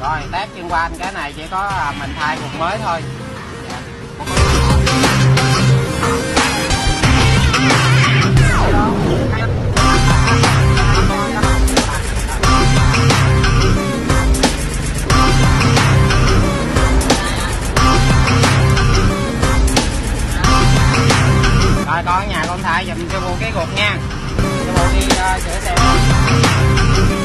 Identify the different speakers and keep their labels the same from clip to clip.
Speaker 1: rồi test chuyên qua cái này chỉ có à, mình thay cục mới thôi. Con ở nhà con thay dùm cho bộ cái cục nha. Cho bộ đi ờ, uh, sửa xe.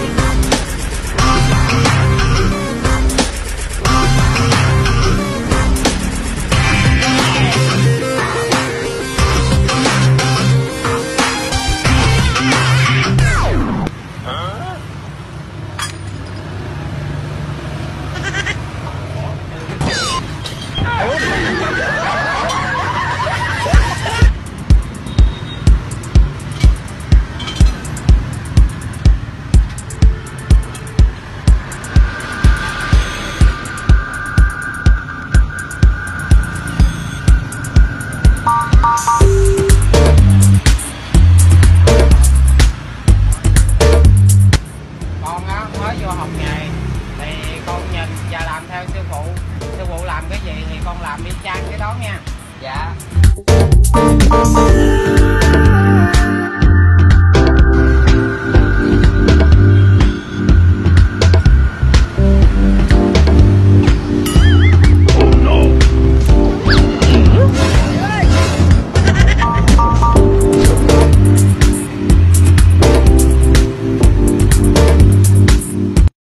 Speaker 1: Con á, mới vô học nghề, thì con nhìn và làm theo sư phụ. Sư phụ làm cái gì thì con làm y chang cái đó nha. Dạ.